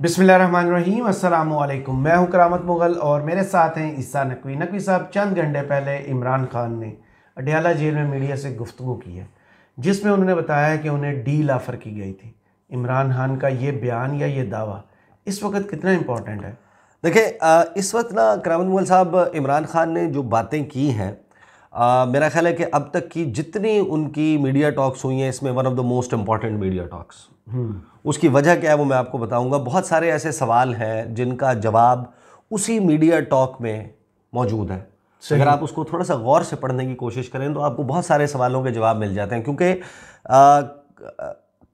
अस्सलाम वालेकुम मैं हूँ करामत मुगल और मेरे साथ हैं ईसा नकवी। नकवी साहब चंद घंटे पहले इमरान खान ने अडियाला जेल में मीडिया से गुफ्तु की है, जिसमें उन्होंने बताया कि उन्हें डील ऑफ़र की गई थी। इमरान खान का ये बयान या ये दावा इस वक्त कितना इम्पोर्टेंट है? देखिए इस वक्त ना करामत मुगल साहब, इमरान खान ने जो बातें की हैं आ, मेरा ख्याल है कि अब तक की जितनी उनकी मीडिया टॉक्स हुई हैं इसमें one of the most important media talks. उसकी वजह क्या है वो मैं आपको बताऊँगा। बहुत सारे ऐसे सवाल हैं जिनका जवाब उसी मीडिया टॉक में मौजूद है। अगर आप उसको थोड़ा सा गौर से पढ़ने की कोशिश करें तो आपको बहुत सारे सवालों के जवाब मिल जाते हैं क्योंकि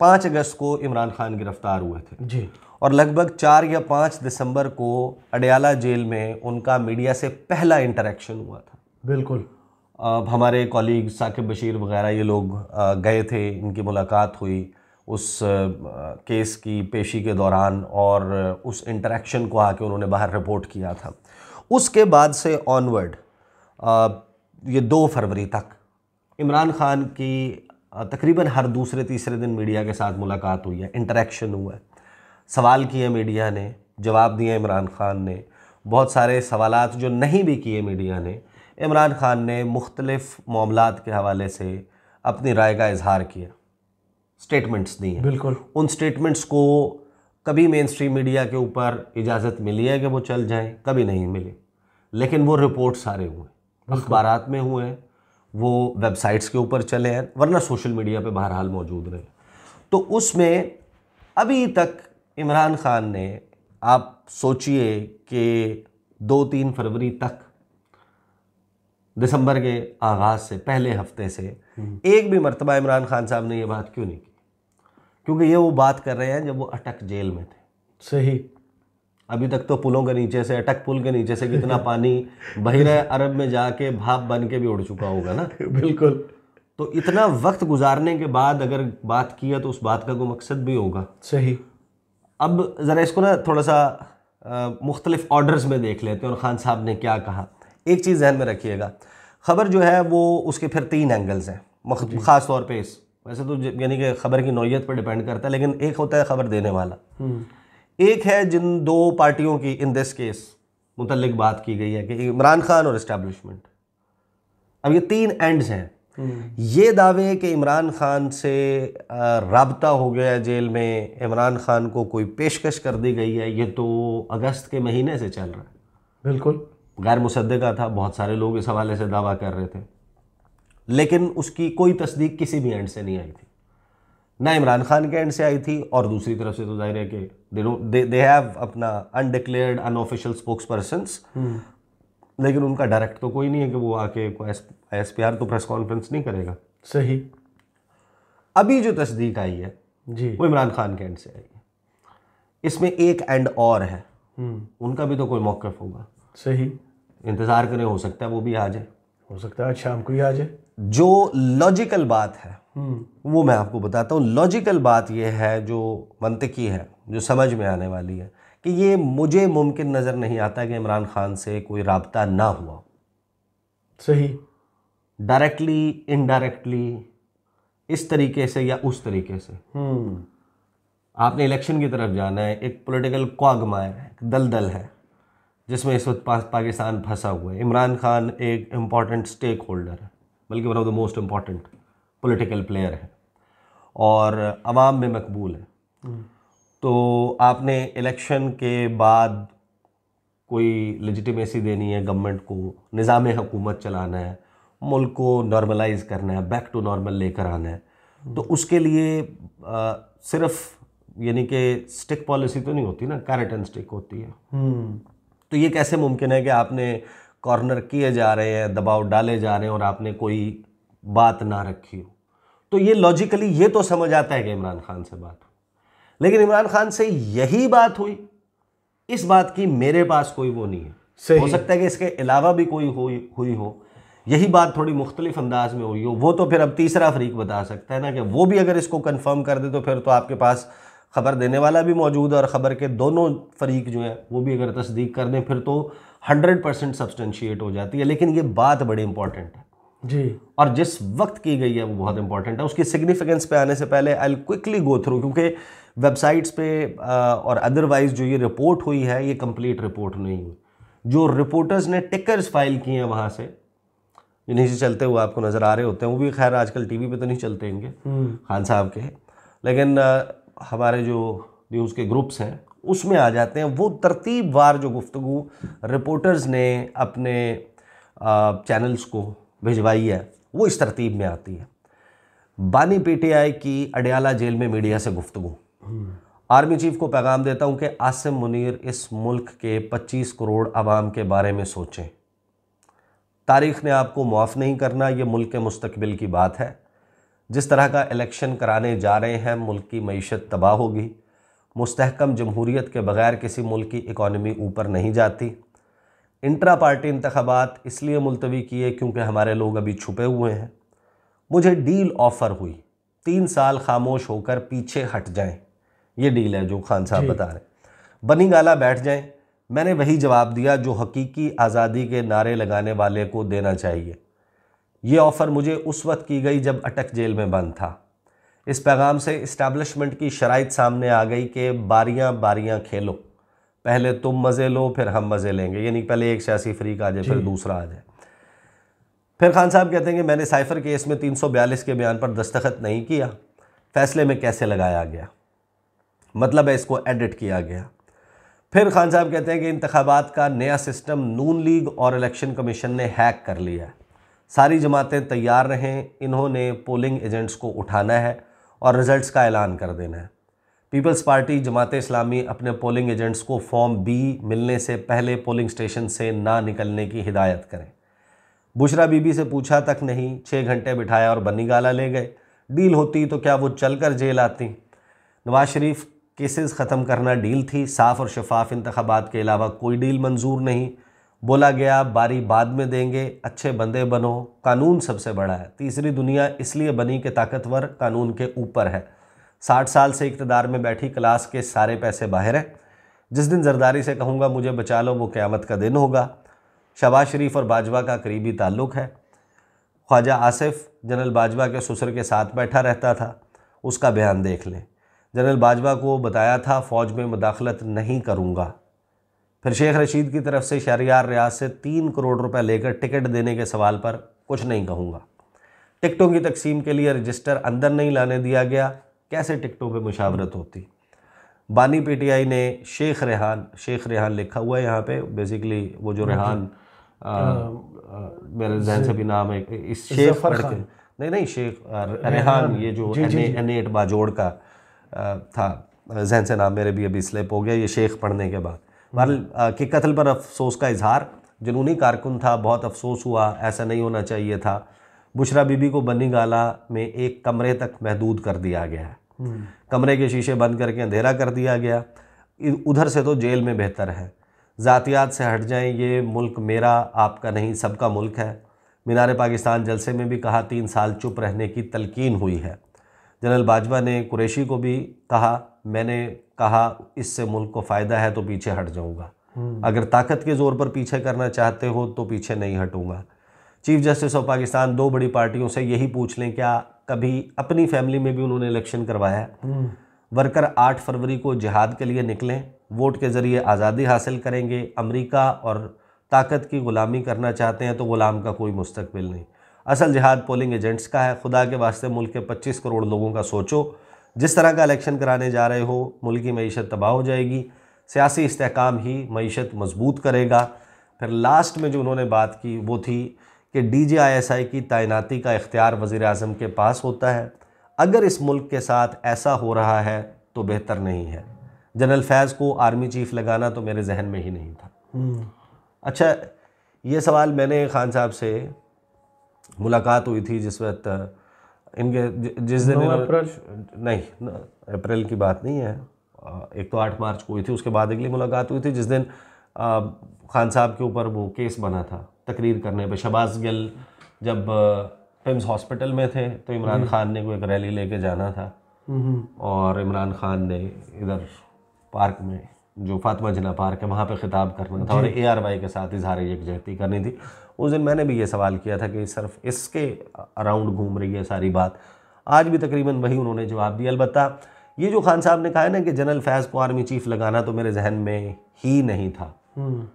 पाँच अगस्त को इमरान खान गिरफ़्तार हुए थे। जी। और लगभग चार या पाँच दिसंबर को अडयाला जेल में उनका मीडिया से पहला इंटरेक्शन हुआ था। बिल्कुल। हमारे कॉलीग साकिब बशीर वगैरह ये लोग गए थे, इनकी मुलाकात हुई उस केस की पेशी के दौरान और उस इंटरेक्शन को आके उन्होंने बाहर रिपोर्ट किया था। उसके बाद से ऑनवर्ड ये दो फरवरी तक इमरान खान की तकरीबन हर दूसरे तीसरे दिन मीडिया के साथ मुलाकात हुई है इंटरेक्शन हुआ है। सवाल किए मीडिया ने, जवाब दिए इमरान खान ने, बहुत सारे सवाल जो नहीं भी किए मीडिया ने इमरान खान ने मुख्तलिफ़ मामला के हवाले से अपनी राय का इजहार किया। स्टेटमेंट्स दी हैं। बिल्कुल। उन स्टेटमेंट्स को कभी मेन स्ट्रीम मीडिया के ऊपर इजाज़त मिली है कि वो चल जाएँ? कभी नहीं मिली। लेकिन वो रिपोर्ट सारे हुए अखबार में हुए हैं। वो वेबसाइट्स के ऊपर चले हैं वरना सोशल मीडिया पे बहरहाल मौजूद रहे। तो उसमें अभी तक इमरान खान ने आप सोचिए कि दो तीन फरवरी तक दिसंबर के आगाज़ से पहले हफ़्ते से एक भी मरतबा इमरान खान साहब ने ये बात क्यों नहीं की? क्योंकि ये वो बात कर रहे हैं जब वो अटक जेल में थे। सही। अभी तक तो पुलों के नीचे से अटक पुल के नीचे से कितना पानी बहिर अरब में जाके भाप बन के भी उड़ चुका होगा ना? बिल्कुल। तो इतना वक्त गुजारने के बाद अगर बात किया तो उस बात का कोई मकसद भी होगा। सही। अब ज़रा इसको ना थोड़ा सा मुख्तलिफ़ ऑर्डर्स में देख लेते हैं और ख़ान साहब ने क्या कहा। एक चीज़ जहन में रखिएगा। ख़बर जो है वो उसके फिर तीन एंगल्स हैं ख़ास तौर पे इस वैसे तो यानी कि ख़बर की नौीयत पर डिपेंड करता है लेकिन एक होता है ख़बर देने वाला। हम्म। एक है जिन दो पार्टियों की इन दिस केस मुतलक बात की गई है कि इमरान खान और इस्टेब्लिशमेंट अब ये तीन एंड्स हैं। हम्म। ये दावे कि इमरान खान से रबता हो गया जेल में इमरान खान को कोई पेशकश कर दी गई है ये तो अगस्त के महीने से चल रहा है। बिल्कुल। गैर मुसदा था बहुत सारे लोग इस हवाले से दावा कर रहे थे। लेकिन उसकी कोई तस्दीक किसी भी एंड से नहीं आई थी। ना इमरान खान के एंड से आई थी और दूसरी तरफ़ से तो ज़ाहिर है कि दे हैव अपना अनडिक्लेयर्ड अनऑफिशियल स्पोक्स पर्सन लेकिन उनका डायरेक्ट तो कोई नहीं है कि वो आके एस पी आर तो प्रेस कॉन्फ्रेंस नहीं करेगा। सही। अभी जो तस्दीक आई है जी। वो इमरान खान के एंड से आई है। इसमें एक एंड और है। हम्म। उनका भी तो कोई मौक़ होगा। सही। इंतज़ार करें हो सकता है वो भी आ जाए। हो सकता है शाम को ही आ जाए। जो लॉजिकल बात है। वो मैं आपको बताता हूँ। लॉजिकल बात ये है जो मनतकी है जो समझ में आने वाली है कि ये मुझे मुमकिन नज़र नहीं आता कि इमरान खान से कोई रबता ना हुआ सही। डायरेक्टली इनडायरेक्टली इस तरीके से या उस तरीके से। हम्म। आपने इलेक्शन की तरफ़ जाना है एक पॉलिटिकल क्वागमायर है दलदल है। जिसमें इस वक्त पाकिस्तान फंसा हुआ है इमरान खान एक इंपॉर्टेंट स्टेक होल्डर है बल्कि one of the most important political player है और आवाम में मकबूल है। तो आपने इलेक्शन के बाद कोई लेजिटिमेसी देनी है गवर्नमेंट को निज़ाम हुकूमत चलाना है मुल्क को नॉर्मलाइज करना है बैक टू नॉर्मल लेकर आना है तो उसके लिए आ, सिर्फ़ यानी कि स्टिक पॉलिसी तो नहीं होती ना कैरेट एंड स्टिक होती है हम्म। तो ये कैसे मुमकिन है कि आपने कॉर्नर किए जा रहे हैं दबाव डाले जा रहे हैं और आपने कोई बात ना रखी हो? तो ये लॉजिकली ये तो समझ आता है कि इमरान खान से बात हो लेकिन इमरान खान से यही बात हुई। इस बात की मेरे पास कोई वो नहीं है। सही। हो सकता है कि इसके अलावा भी कोई हुई हुई हो। यही बात थोड़ी मुख्तलिफ़ अंदाज में हुई हो। वो तो फिर अब तीसरा फरीक बता सकता है ना कि वो भी अगर इसको कंफर्म कर दे तो फिर तो आपके पास ख़बर देने वाला भी मौजूद है और ख़बर के दोनों फरीक जो हैं वो भी अगर तस्दीक कर दें फिर तो हंड्रेड परसेंट सब्सटेंशिएट हो जाती है। लेकिन ये बात बड़ी इंपॉर्टेंट है। जी। और जिस वक्त की गई है वो बहुत इंपॉर्टेंट है। उसकी सिग्निफिकेंस पे आने से पहले आई क्विकली गो थ्रू क्योंकि वेबसाइट्स पे और अदरवाइज़ जो ये रिपोर्ट हुई है ये कंप्लीट रिपोर्ट नहीं हुई। जो रिपोर्टर्स ने टिकर्स फ़ाइल किए हैं वहाँ से जिन्हीं से चलते हुए आपको नज़र आ रहे होते हैं वो भी खैर आजकल टीवी पे तो नहीं चलते इनके खान साहब के। लेकिन हमारे जो न्यूज़ के ग्रुप्स हैं, उसमें आ जाते हैं। वो तरतीब वार जो गुफ्तु रिपोर्टर्स ने अपने चैनल्स को भिजवाई है, वो इस तरतीब में आती है। बानी पीटीआई की अडयाला जेल में मीडिया से गुफ्तु आर्मी चीफ को पैगाम देता हूँ कि आसिम मुनीर इस मुल्क के 25 करोड़ आवाम के बारे में सोचें। तारीख ने आपको मुआफ़ नहीं करना, ये मुल्क के मुस्तबिल की बात है। जिस तरह का इलेक्शन कराने जा रहे हैं मुल्क की मीशत तबाह होगी। मुस्तकम जमहूरीत के बगैर किसी मुल्क की इकानमी ऊपर नहीं जाती। इंट्रा पार्टी इंतबात इसलिए मुलतवी किए क्योंकि हमारे लोग अभी छुपे हुए हैं। मुझे डील ऑफ़र हुई। तीन साल खामोश होकर पीछे हट जाएँ। ये डील है जो खान साहब बता रहे बनी गाला बैठ जाएँ। मैंने वही जवाब दिया जो हकीकी आज़ादी के नारे लगाने वाले को देना चाहिए। ये ऑफ़र मुझे उस वक्त की गई जब अटक जेल में बंद था। इस पैगाम से इस्टेब्लिशमेंट की शराइ सामने आ गई कि बारियाँ बारियाँ खेलो। पहले तुम मज़े लो फिर हम मज़े लेंगे। यानी पहले एक सियासी फ्रीक आ जाए फिर दूसरा आ जाए। फिर खान साहब कहते हैं कि मैंने साइफर केस में 342 के बयान पर दस्तखत नहीं किया। फैसले में कैसे लगाया गया? मतलब है इसको एडिट किया गया। फिर खान साहब कहते हैं कि इंतबात का नया सिस्टम नून लीग और इलेक्शन कमीशन ने हैक कर लिया है। सारी जमातें तैयार रहें, इन्होंने पोलिंग एजेंट्स को उठाना है और रिज़ल्ट्स का ऐलान कर देना है। पीपल्स पार्टी जमात इस्लामी अपने पोलिंग एजेंट्स को फॉर्म बी मिलने से पहले पोलिंग स्टेशन से ना निकलने की हिदायत करें। बुशरा बीबी से पूछा, तक नहीं छः घंटे बिठाया और बनी गाला ले गए। डील होती तो क्या वो चल कर जेल आती? नवाज़ शरीफ केसेस ख़त्म करना डील थी। साफ़ और शफाफ इंतबात के अलावा कोई डील मंजूर नहीं। बोला गया, बारी बाद में देंगे, अच्छे बंदे बनो। कानून सबसे बड़ा है। तीसरी दुनिया इसलिए बनी कि ताकतवर कानून के ऊपर है। साठ साल से इकतदार में बैठी, क्लास के सारे पैसे बाहर हैं। जिस दिन जरदारी से कहूँगा, मुझे बचा लो, वो क़्यामत का दिन होगा। शबाज शरीफ और बाजवा का करीबी ताल्लुक़ है। ख्वाजा आसिफ, जनरल बाजवा के ससुर के साथ बैठा रहता था। उसका बयान देख लें। जनरल बाजवा को बताया था, फ़ौज में मुदाखलत नहीं करूँगा। फिर शेख रशीद की तरफ़ से शहरियार रियाज से तीन करोड़ रुपए लेकर टिकट देने के सवाल पर कुछ नहीं कहूँगा। टिकटों की तकसीम के लिए रजिस्टर अंदर नहीं लाने दिया गया। कैसे टिकटों पर मुशावरत होती? बानी पीटीआई ने शेख रेहान शेख रेहान लिखा हुआ है यहाँ पे। बेसिकली वो जो रेहान मेरे जहन से भी नाम है। इस शेख पढ़ के नहीं नहीं शेख रेहान। ये जो एन एट बाजोड़ का था। जहन से नाम मेरे भी अभी स्लिप हो गया। ये शेख पढ़ने के बाद। बहरल के कत्ल पर अफसोस का इजहार। जुनूनी कारकुन था बहुत अफसोस हुआ ऐसा नहीं होना चाहिए था। बुशरा बीबी को बनी गाला में एक कमरे तक महदूद कर दिया गया है। हम्म। कमरे के शीशे बंद करके अंधेरा कर दिया गया। उधर से तो जेल में बेहतर है। ज़ातियात से हट जाएँ ये मुल्क मेरा आपका नहीं सबका मुल्क है। मीनार पाकिस्तान जलसे में भी कहा तीन साल चुप रहने की तलकीन हुई है। जनरल बाजवा ने कुरेशी को भी कहा मैंने कहा इससे मुल्क को फ़ायदा है तो पीछे हट जाऊँगा हम्म। अगर ताकत के ज़ोर पर पीछे करना चाहते हो तो पीछे नहीं हटूँगा चीफ जस्टिस ऑफ़ पाकिस्तान दो बड़ी पार्टियों से यही पूछ लें क्या कभी अपनी फैमिली में भी उन्होंने इलेक्शन करवाया हम्म। वर्कर आठ फरवरी को जिहाद के लिए निकलें वोट के ज़रिए आज़ादी हासिल करेंगे अमरीका और ताकत की ग़ुलामी करना चाहते हैं तो ग़ुलाम का कोई मुस्तबिल नहीं असल जिहाद पोलिंग एजेंट्स का है। खुदा के वास्ते मुल्क के 25 करोड़ लोगों का सोचो। जिस तरह का इलेक्शन कराने जा रहे हो मुल्क की मीशत तबाह हो जाएगी। सियासी इसकाम ही मीशत मज़बूत करेगा। फिर लास्ट में जो उन्होंने बात की वो थी कि D J I S I की तैनाती का इख्तियार वज़ी अजम के पास होता है। अगर इस मुल्क के साथ ऐसा हो रहा है तो बेहतर नहीं है। जनरल फैज़ को आर्मी चीफ़ लगाना तो मेरे जहन में ही नहीं था। हम्म। अच्छा ये सवाल मैंने खान साहब से मुलाकात हुई थी जिस वक्त इनके जिस दिन अप्रैल नहीं अप्रैल की बात नहीं है एक तो आठ मार्च को हुई थी उसके बाद अगली मुलाकात हुई थी जिस दिन खान साहब के ऊपर वो केस बना था तकरीर करने पे शबाज गिल जब पिम्स हॉस्पिटल में थे तो इमरान हम्म। खान ने कोई एक रैली लेके जाना था हम्म। और इमरान खान ने इधर पार्क में जो फातमा जना पार्क है वहाँ पे ख़िताब करना था और ए आर वाई के साथ इजहार यकजहती करनी थी। उस दिन मैंने भी ये सवाल किया था कि सिर्फ़ इसके अराउंड घूम रही है सारी बात आज भी तकरीबन वही उन्होंने जवाब दिया। अलबत् ये जो खान साहब ने कहा है ना कि जनरल फैज़ को आर्मी चीफ लगाना तो मेरे जहन में ही नहीं था। हम्म,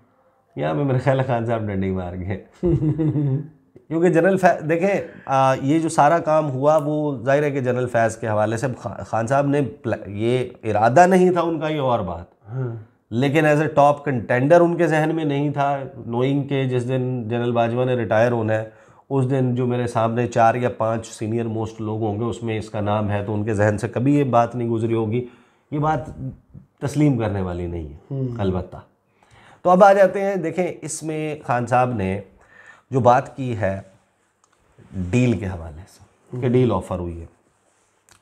यहाँ पे मेरे ख्याल खान साहब डंडी मार गए। क्योंकि जनरल फैज देखें आ, ये जो सारा काम हुआ वो ज़ाहिर है कि जनरल फैज़ के हवाले से खान साहब ने ये इरादा नहीं था उनका ये और बात। लेकिन एज ए टॉप कंटेंडर उनके जहन में नहीं था। नोइंग के जिस दिन जनरल बाजवा ने रिटायर होना है उस दिन जो मेरे सामने चार या पाँच सीनियर मोस्ट लोग होंगे उसमें इसका नाम है तो उनके जहन से कभी ये बात नहीं गुजरी होगी। ये बात तस्लीम करने वाली नहीं है अलबत्ता। तो अब आ जाते हैं देखें इसमें खान साहब ने जो बात की है डील के हवाले से कि डील ऑफ़र हुई है।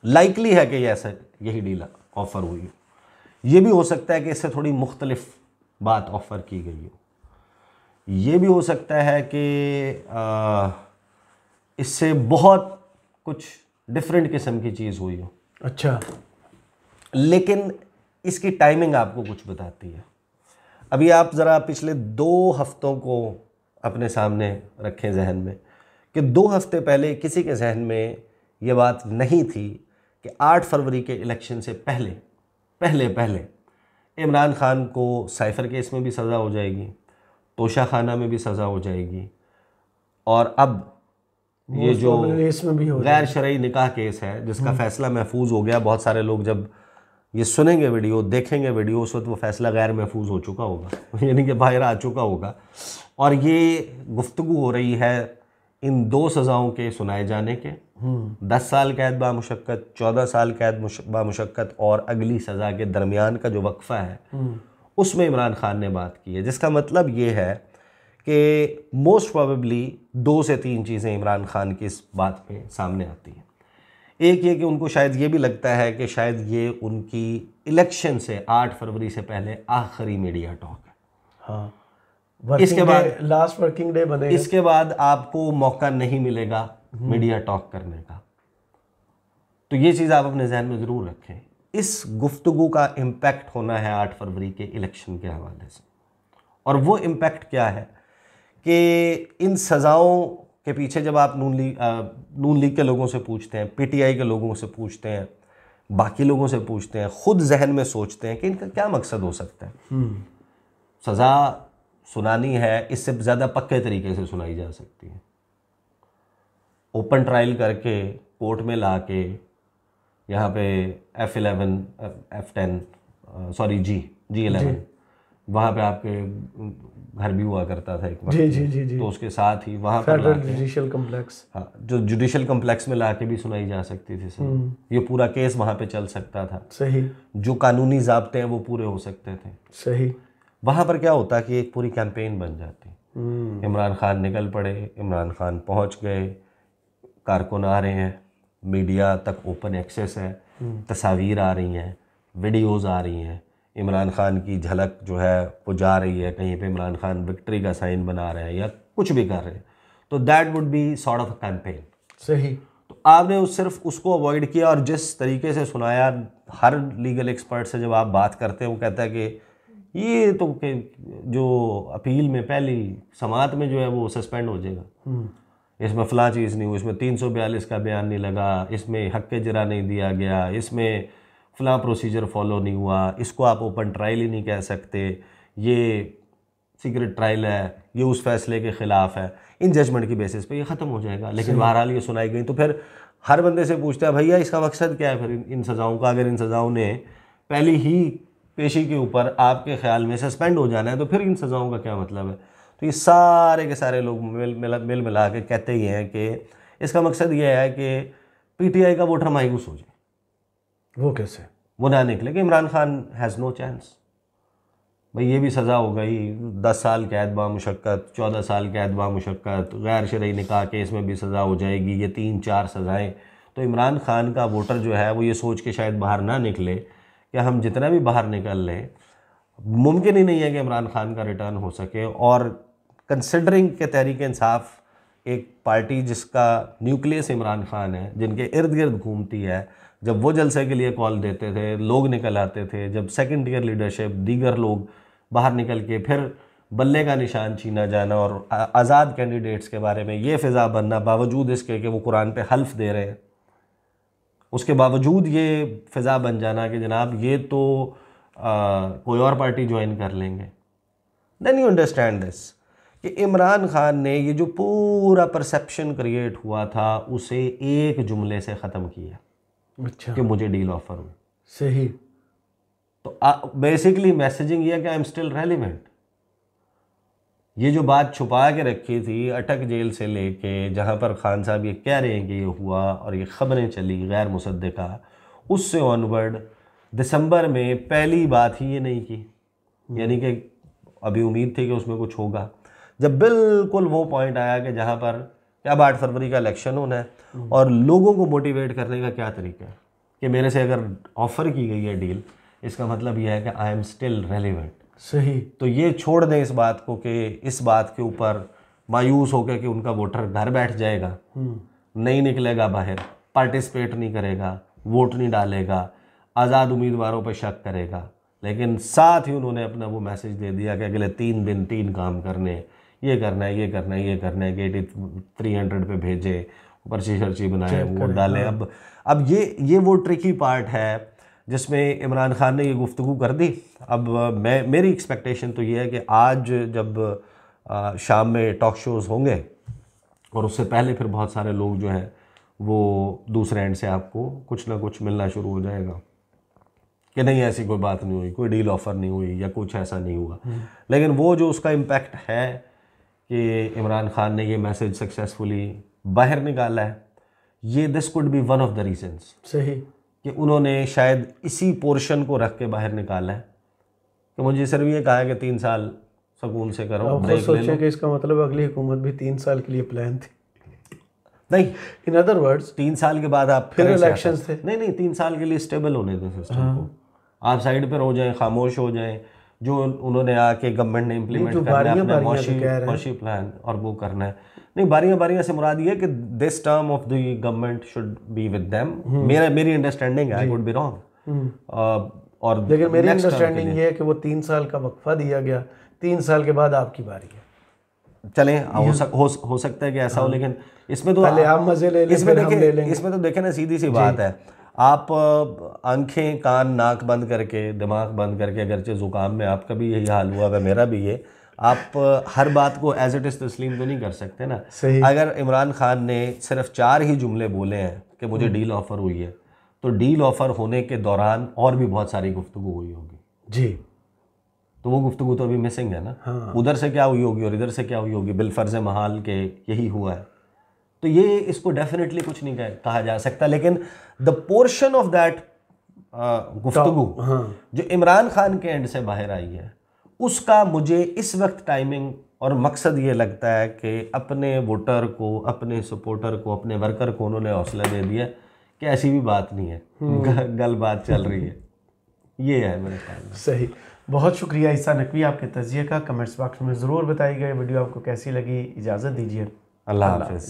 लाइकली है कि ऐसा यही डील ऑफ़र हुई है। ये भी हो सकता है कि इससे थोड़ी मुख्तलिफ़ बात ऑफ़र की गई हो। ये भी हो सकता है कि इससे बहुत कुछ डिफरेंट किस्म की चीज़ हुई हो। अच्छा। लेकिन इसकी टाइमिंग आपको कुछ बताती है। अभी आप ज़रा पिछले दो हफ्तों को अपने सामने रखें जहन में कि दो हफ़्ते पहले किसी के जहन में ये बात नहीं थी कि 8 फरवरी के इलेक्शन से पहले पहले पहले। इमरान खान को साइफर केस में भी सज़ा हो जाएगी तोशा खाना में भी सज़ा हो जाएगी और अब ये जो गैर शरई निकाह केस है जिसका फैसला महफूज हो गया बहुत सारे लोग जब ये सुनेंगे वीडियो देखेंगे वीडियो उस वक्त वो फैसला गैर महफूज हो चुका होगा यानी कि बाहर आ चुका होगा। और ये गुफ्तु हो रही है इन दो सज़ाओं के सुनाए जाने के दस साल कैद बामुशक्क़त चौदह साल कैद मुश- बामुशक्क़त और अगली सज़ा के दरमियान का जो वक्फ़ा है उसमें इमरान खान ने बात की है जिसका मतलब ये है कि मोस्ट प्रोबेबली दो से तीन चीज़ें इमरान खान की इस बात में सामने आती हैं। एक ये कि उनको शायद ये भी लगता है कि शायद ये उनकी इलेक्शन से आठ फरवरी से पहले आखिरी मीडिया टॉक है। हाँ। इसके बाद- लास्ट वर्किंग डे बने इसके बाद आपको मौका नहीं मिलेगा मीडिया टॉक करने का। तो ये चीज़ आप अपने जहन में ज़रूर रखें। इस गुफ्तगु का इम्पैक्ट होना है आठ फरवरी के इलेक्शन के हवाले से। और वो इम्पैक्ट क्या है कि इन सज़ाओं के पीछे जब आप नून लीग नून लीग के लोगों से पूछते हैं पीटीआई के लोगों से पूछते हैं बाकी लोगों से पूछते हैं खुद जहन में सोचते हैं कि इनका क्या मकसद हो सकता है। सज़ा सुनानी है इससे ज़्यादा पक्के तरीके से सुनाई जा सकती है। ओपन ट्रायल करके कोर्ट में ला के यहाँ पे F eleven F ten sorry G G. Eleven वहाँ पे आपके घर भी हुआ करता था एक जी जी जी जी। तो उसके साथ ही वहाँ पर जुडिशियल कम्प्लेक्स हाँ जो जुडिशियल कम्प्लेक्स में ला के भी सुनाई जा सकती थी सर। ये पूरा केस वहाँ पे चल सकता था। सही। जो कानूनी जबते हैं वो पूरे हो सकते थे। सही। वहाँ पर क्या होता कि एक पूरी कैंपेन बन जाती। हम्म, इमरान खान निकल पड़े इमरान खान पहुँच गए। कारकुन आ रहे हैं मीडिया तक ओपन एक्सेस है तस्वीर आ रही हैं वीडियोस आ रही हैं। इमरान खान की झलक जो है वो जा रही है कहीं पे इमरान खान विक्ट्री का साइन बना रहे हैं या कुछ भी कर रहे हैं। तो that would be sort of a campaign सही। तो आपने उस सिर्फ़ उसको अवॉइड किया और जिस तरीके से सुनाया हर लीगल एक्सपर्ट से जब आप बात करते हैं वो कहता है कि ये तो कि जो अपील में पहली समात में जो है वो सस्पेंड हो जाएगा। इसमें फ़लाँ चीज़ नहीं हुई इसमें तीन सौ बयालीस का बयान नहीं लगा इसमें हक जरा नहीं दिया गया इसमें फ़लाँ प्रोसीजर फॉलो नहीं हुआ इसको आप ओपन ट्रायल ही नहीं कह सकते। ये सीक्रेट ट्रायल है ये उस फैसले के ख़िलाफ़ है। इन जजमेंट की बेसिस पे ये ख़त्म हो जाएगा। लेकिन बहरहाल ये सुनाई गई तो फिर हर बंदे से पूछता है भैया इसका मकसद क्या है? फिर इन सज़ाओं का अगर इन सज़ाओं ने पहली ही पेशी के ऊपर आपके ख्याल में सस्पेंड हो जाना है तो फिर इन सज़ाओं का क्या मतलब है? तो ये सारे के सारे लोग मिल मिला मिल मिला के कहते ही हैं कि इसका मकसद ये है कि पीटीआई का वोटर मायूस हो जाए। वो कैसे? वो ना निकले कि Imran Khan has no chance भाई ये भी सज़ा हो गई। दस साल कैद बामुशक्क़त चौदह साल कैद बामुशक्क़त गैर शरई निकाह केस में भी सज़ा हो जाएगी। ये तीन चार सज़ाएँ। तो इमरान खान का वोटर जो है वो ये सोच के शायद बाहर ना निकले कि हम जितना भी बाहर निकल लें मुमकिन ही नहीं है कि इमरान खान का रिटर्न हो सके। और कंसिडरिंग के तहरीक इंसाफ एक पार्टी जिसका न्यूक्लियस इमरान खान है जिनके इर्द गिर्द घूमती है जब वो जलसे के लिए कॉल देते थे लोग निकल आते थे जब सेकंड ईयर लीडरशिप दीगर लोग बाहर निकल के फिर बल्ले का निशान छीना जाना और आज़ाद कैंडिडेट्स के बारे में ये फ़िज़ा बनना बावजूद इसके कि वो कुरान पे हल्फ दे रहे हैं। उसके बावजूद ये फ़िज़ा बन जाना कि जनाब ये तो आ, कोई और पार्टी ज्वाइन कर लेंगे। देन यू अंडरस्टैंड दिस कि इमरान खान ने ये जो पूरा परसेप्शन क्रिएट हुआ था उसे एक जुमले से ख़त्म किया अच्छा। कि मुझे डील ऑफ़र हुई। सही। तो बेसिकली मैसेजिंग ये कि आई एम स्टिल रेलिवेंट ये जो बात छुपा के रखी थी अटक जेल से लेके जहाँ पर खान साहब ये कह रहे हैं कि ये हुआ और ये ख़बरें चली गैर मुसदा उससे ऑनवर्ड दिसंबर में पहली बात ही ये नहीं की। यानी कि अभी उम्मीद थी कि उसमें कुछ होगा। जब बिल्कुल वो पॉइंट आया कि जहाँ पर क्या आठ फरवरी का इलेक्शन होना है और लोगों को मोटिवेट करने का क्या तरीका है? कि मेरे से अगर ऑफ़र की गई है डील इसका मतलब यह है कि आई एम स्टिल रेलिवेंट सही। तो ये छोड़ दें इस बात को कि इस बात के ऊपर मायूस होकर कि उनका वोटर घर बैठ जाएगा। नहीं निकलेगा बाहर पार्टिसिपेट नहीं करेगा वोट नहीं डालेगा आज़ाद उम्मीदवारों पर शक करेगा। लेकिन साथ ही उन्होंने अपना वो मैसेज दे दिया कि अगले तीन दिन तीन काम करने ये करना है ये करना है ये करना है गेटी थ्री हंड्रेड पे भेजे पर्ची शर्ची बनाए वोट डालें। अब अब ये ये वो ट्रिकी पार्ट है जिसमें इमरान खान ने ये गुफ्तु कर दी। अब मैं मेरी एक्सपेक्टेशन तो ये है कि आज जब आ, शाम में टॉक शोज़ होंगे और उससे पहले फिर बहुत सारे लोग जो हैं वो दूसरे एंड से आपको कुछ ना कुछ मिलना शुरू हो जाएगा। कि नहीं ऐसी कोई बात नहीं हुई कोई डील ऑफ़र नहीं हुई या कुछ ऐसा नहीं हुआ। हम्म। लेकिन वो जो उसका इम्पैक्ट है कि इमरान खान ने ये मैसेज सक्सेसफुली बाहर निकाला है। ये this could be one of the reasons सही। कि उन्होंने शायद इसी पोर्शन को रख के बाहर निकाला है। कि मुझे सिर्फ़ ये कहा कि तीन साल सुकून से करो ब्रेक सोचे कि इसका मतलब अगली हुकूमत भी तीन साल के लिए प्लान थी। नहीं। इन अदर वर्ड्स तीन साल के बाद आप फिर इलेक्शन थे? नहीं नहीं तीन साल के लिए स्टेबल होने दें सिस्टम हाँ। को। आप साइड पर हो जाएँ खामोश हो जाएँ जो उन्होंने आके गवर्नमेंट ने इम्प्लीमेंट करना है अपना मौशी प्लान और वो करना है। नहीं बारियाँ बारियाँ से मुराद ये कि this term of the government should be with them मेरा मेरी understanding I would be wrong और लेकिन मेरी अंडरस्टैंडिंग ये है कि वो तीन साल का वक्फा दिया गया तीन साल के बाद आपकी बारी है। चलें हो, सक, हो, हो सकता है कि ऐसा हो हाँ। लेकिन इसमें तो पहले आप मज़े ले इसमें देखें इसमें तो देखें ना सीधी सी बात है। आप आँखें कान नाक बंद करके दिमाग बंद करके अगरचे ज़ुकाम में आपका भी यही हाल हुआ है मेरा भी ये आप हर बात को एज इट इज़ तस्लीम तो नहीं कर सकते ना। सही। अगर इमरान खान ने सिर्फ़ चार ही जुमले बोले हैं कि मुझे डील हम्म। ऑफ़र हुई है तो डील ऑफ़र होने के दौरान और भी बहुत सारी गुफ्तु हुई होगी। जी। तो वो गुफ्तु तो अभी मिसिंग है ना। हाँ। उधर से क्या हुई होगी और इधर से क्या हुई होगी? बिलफर्ज महाल के यही हुआ है। तो ये इसको डेफिनेटली कुछ नहीं कहा जा सकता लेकिन द पोर्शन ऑफ़ दैट गुफ्तगु। जो इमरान खान के एंड से बाहर आई है उसका मुझे इस वक्त टाइमिंग और मकसद ये लगता है कि अपने वोटर को अपने सपोर्टर को अपने वर्कर को उन्होंने हौसला दे दिया कि ऐसी भी बात नहीं है। हम्म। गल बात चल रही है। ये है मेरे ख्याल। सही। बहुत शुक्रिया ईसा नकवी आपके तजिए का। कमेंट्स बॉक्स में ज़रूर बताई गई वीडियो आपको कैसी लगी? इजाज़त दीजिए। अल्लाह हाफिज़।